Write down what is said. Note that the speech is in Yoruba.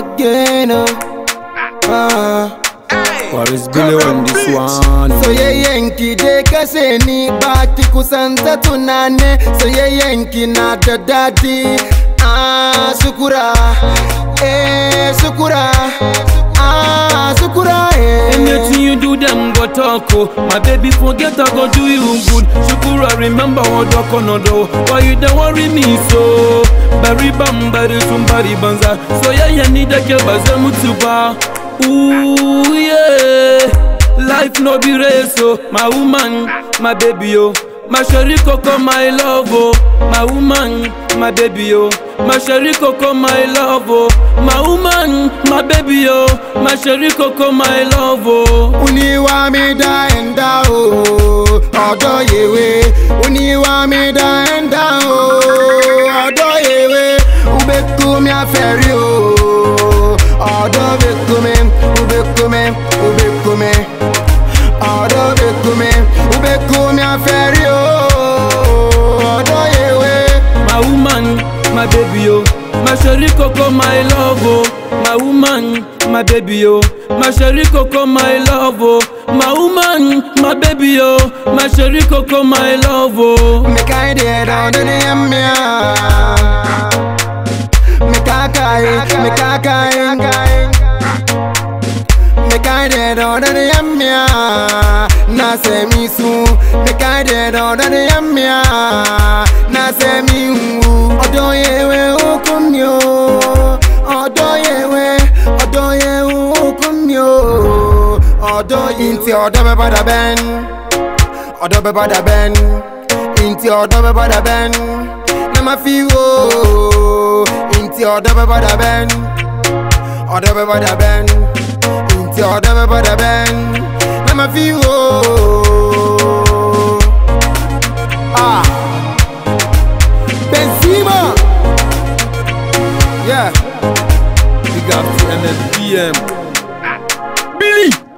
again. Uh, Uh. Where is Billy on this one. So ye yenki deka seni bati kusanza tunane. So ye yenki na dadadi. Ah, sukura Eh. talk oh My baby forget I go do you good Shukura remember what dog on do Why you dey worry me so Bari bam bari somebody banza So yeah yeah need a girl baza mutuba Ooh yeah Life no be race oh My woman, my baby oh my sherry coco my love oh my woman my baby oh my sherry coco my love oh my woman my baby oh my sherry coco my love oh. uniwa mi da enda oh. o ọ̀dọ́ yèwé uniwa mi da ẹ̀ńdá o oh. ọ̀dọ́ yèwé ubeku mi afẹ́rí o. Oh. my baby yo my sherry coco my love oh my woman my baby yo my sherry coco my love oh my woman my baby yo my sherry coco my love oh make i dey down in the amia make i kai make i kai make i dey down in the amia na se mi su make i dey down in the amia ọ̀dọ́ ìntì ọ̀dọ́ bẹ́ padà bẹ́ẹ̀n ọ̀dọ́ bẹ́ padà bẹ́ẹ̀n ìntì ọ̀dọ́ bẹ́ padà bẹ́ẹ̀n ní ma fi wò ó ìntì ọ̀dọ́ bẹ́ padà bẹ́ẹ̀n ọ̀dọ́ bẹ́ padà bẹ́ẹ̀n ìntì ọ̀dọ́ bẹ́ padà bẹ́ẹ̀n ní ma fi wò ó. Ah. Benzema yeah big up to MFBM. Billy.